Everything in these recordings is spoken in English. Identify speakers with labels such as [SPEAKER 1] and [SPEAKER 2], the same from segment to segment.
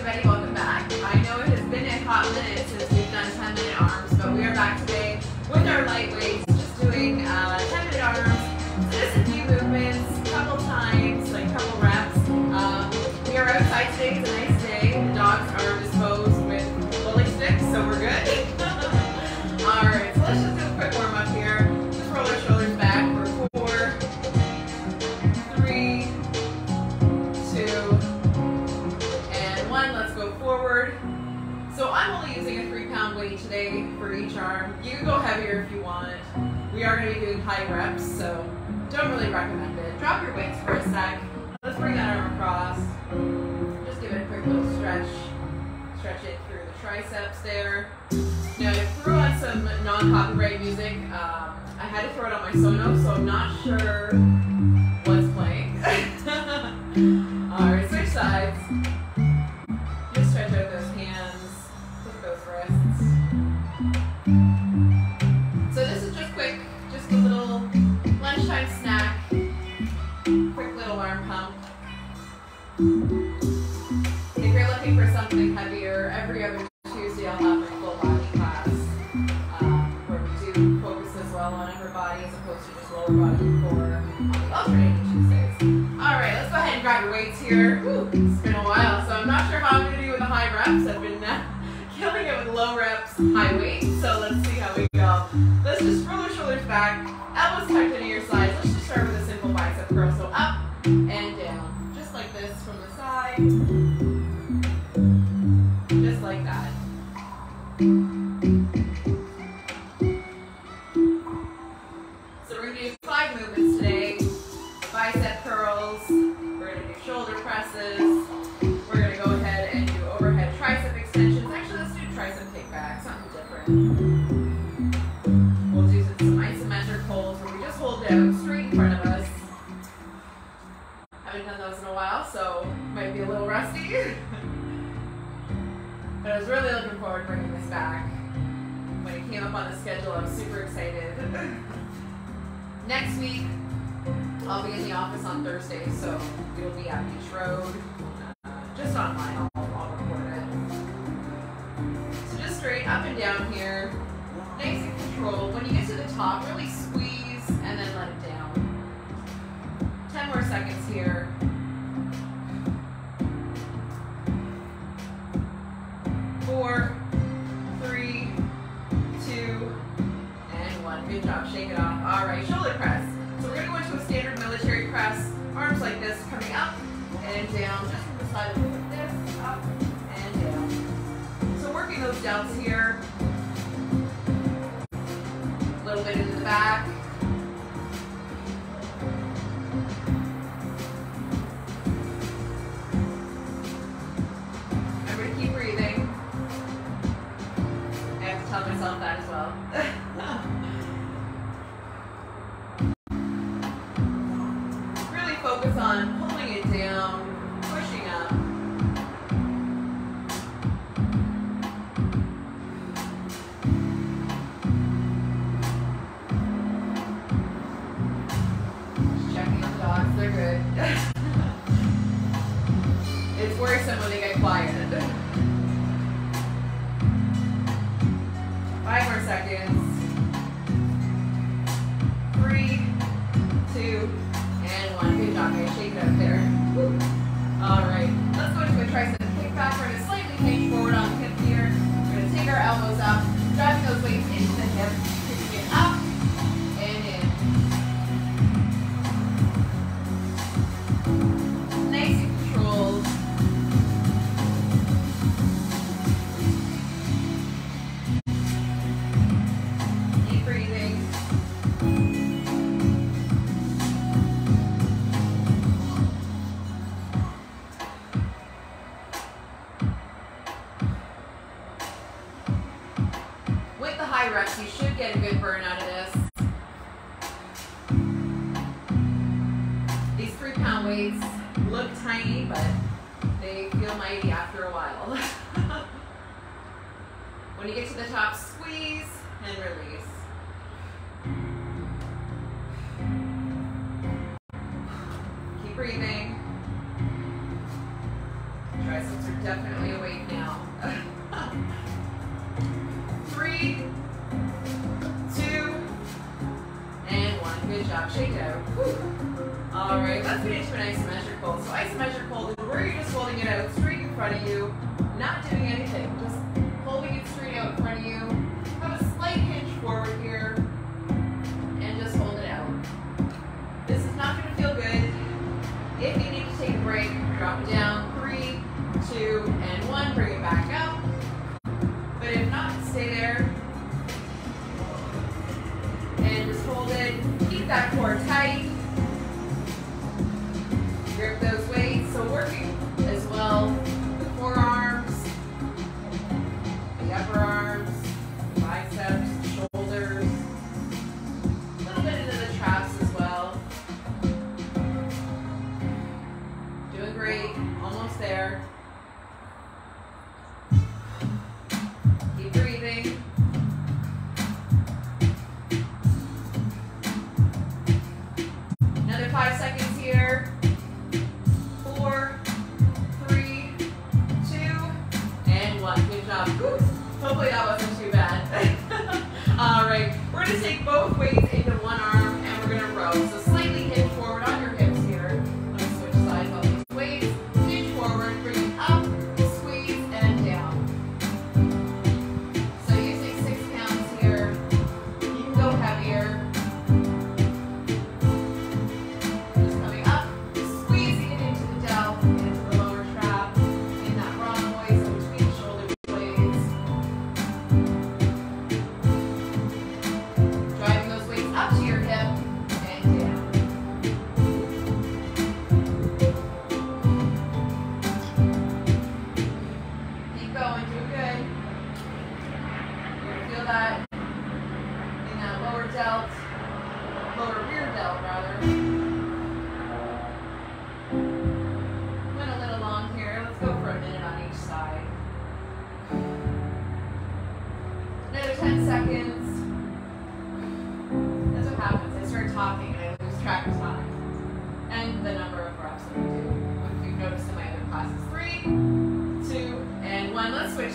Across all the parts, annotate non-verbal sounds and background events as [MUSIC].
[SPEAKER 1] everybody, welcome back. I know it has been a hot minute since we've done 10 minute arms, but we are back today with our lightweights, today for each arm. You can go heavier if you want. We are going to be doing high reps, so don't really recommend it. Drop your weights for a sec. Let's bring that arm across. Just give it a quick little stretch. Stretch it through the triceps there. Now I threw on some non-copyright music. Um, I had to throw it on my Sonos, so I'm not sure looking for something heavier, every other Tuesday I'll have my full body class um, where we do focus as well on upper body as opposed to just lower body for the alternating Tuesdays. All right, let's go ahead and grab your weights here. Whew, it's been a while, so I'm not sure how I'm going to do with the high reps. I've been uh, [LAUGHS] killing it with low reps, high weight. So let's see how we go. Let's just roll our shoulders back, elbows tucked into your sides. Let's just start with a simple bicep curl. So up and down, just like this from the side, so it'll be at Beach Road. Uh, just online, I'll, I'll record it. So just straight up and down here. Nice and controlled. When you get to the top, really squeeze and then let it down. 10 more seconds here. Up and down, just from the side like this, up and down. So working those delts here. Seconds. Three, two, and one. Good job, guys. Shake it up there. Woo. All right. Let's go into a tricep weights look tiny, but they feel mighty after a while. [LAUGHS] when you get to the top, squeeze and release. Keep breathing. Triceps are definitely awake now. [LAUGHS] Three, two, and one. Good job. Shake out. Woo. All right, let's get into an isometric hold. So isometric hold is where you're just holding it out straight in front of you, not doing anything, just holding it straight out in front of you. Have a slight hinge forward here, and just hold it out. This is not gonna feel good. If you need to take a break, drop it down, three, two, and one, bring it back up. Keep breathing. Another five seconds here. Four, three, two, and one. Good job. Hopefully that wasn't too bad. [LAUGHS] All right, we're gonna take both weights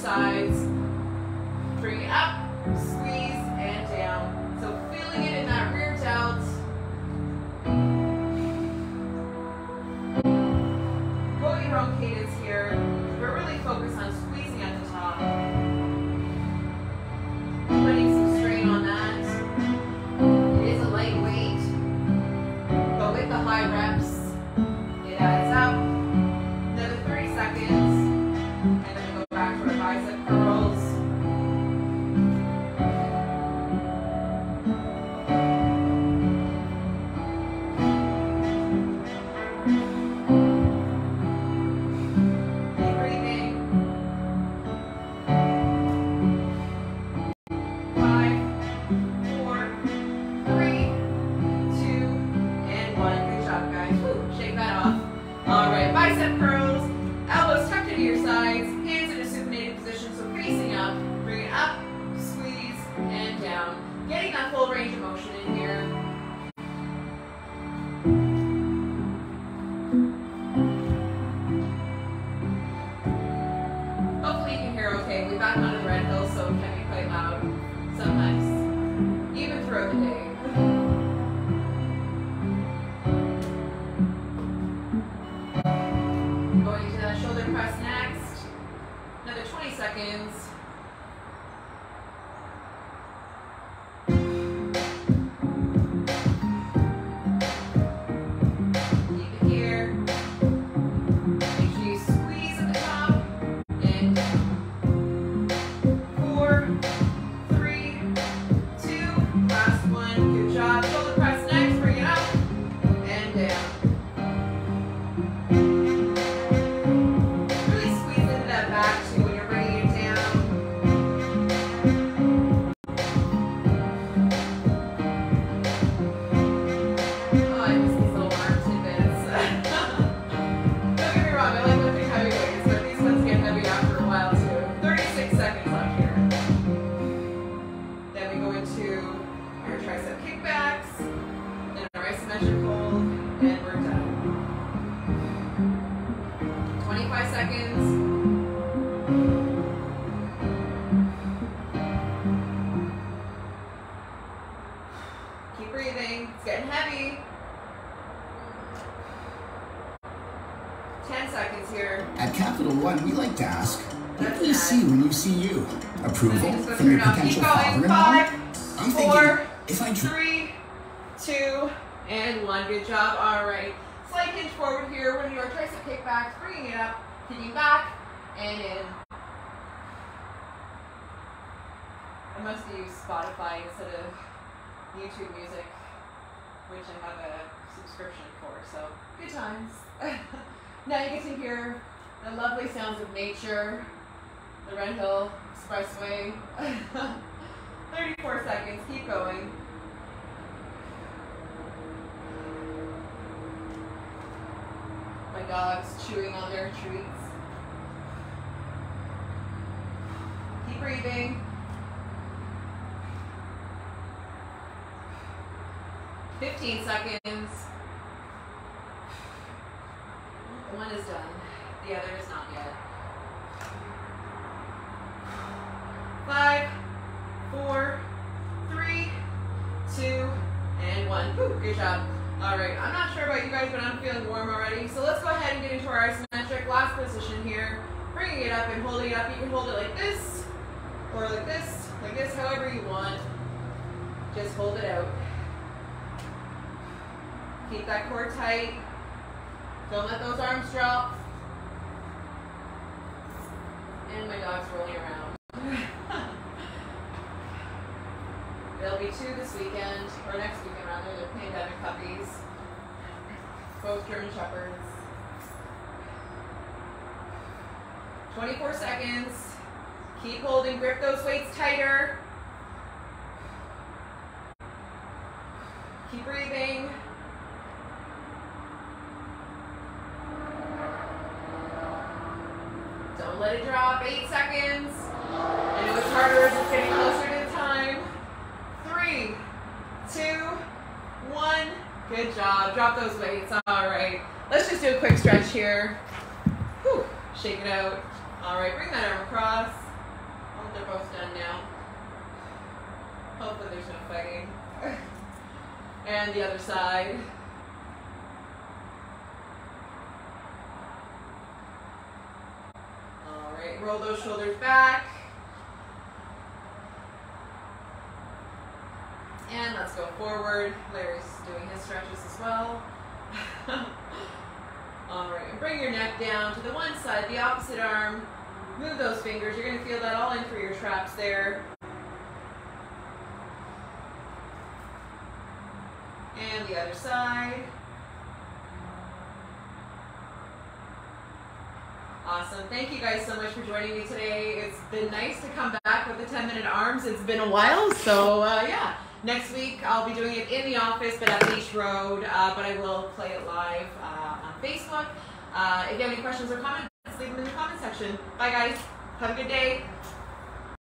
[SPEAKER 1] sides. Bring it up, squeeze. bicep curls, elbows tucked into your sides, hands in a supinated position, so creasing up, bring it up, squeeze, and down, getting that full range of motion seconds here. At
[SPEAKER 2] Capital One, we like to ask, what do you see when you see you? Approval
[SPEAKER 1] Let me just go
[SPEAKER 2] from your potential
[SPEAKER 1] going.
[SPEAKER 2] father-in-law?
[SPEAKER 1] Five,
[SPEAKER 2] I'm
[SPEAKER 1] four,
[SPEAKER 2] thinking, if I
[SPEAKER 1] three, two, and one. Good job. All right. Slight hinge forward here. One of your tricep kickbacks, bringing it up, kicking back, and in. I must use Spotify instead of YouTube Music, which I have a subscription for. So good times. [LAUGHS] now you get to hear the lovely sounds of nature, the Red Hill Expressway. [LAUGHS] 34 seconds. Keep going. My dog's chewing on their treats. Keep breathing. Fifteen seconds. One is done. The other is not yet. Five, four, three, two, and one. Good job. All right, I'm not sure about you guys, but I'm feeling warm already. So let's go ahead and get into our isometric last position here. Bringing it up and holding it up. You can hold it like this, or like this, like this, however you want. Just hold it out. Keep that core tight. Don't let those arms drop. And my dog's rolling around. [LAUGHS] There'll be two this weekend, or next weekend rather. They're pandemic puppies. Both German Shepherds. 24 seconds. Keep holding. Grip those weights tighter. Keep breathing. Let it drop. Eight seconds. I know it's harder as it's getting closer to the time. Three, two, one. Good job. Drop those weights. All right. Let's just do a quick stretch here. Whew. Shake it out. All right. Bring that arm across. Oh, they're both done now. Hopefully there's no fighting. and the other side. Roll those shoulders back. And let's go forward. Larry's doing his stretches as well. [LAUGHS] all right, and bring your neck down to the one side, the opposite arm. Move those fingers. You're going to feel that all in through your traps there. And the other side. Awesome. Thank you guys so much for joining me today. It's been nice to come back with the 10 minute arms. It's been a while. So, uh, yeah. Next week, I'll be doing it in the office, but at Beach Road. Uh, but I will play it live uh, on Facebook. Uh, if you have any questions or comments, leave them in the comment section. Bye, guys. Have a good day.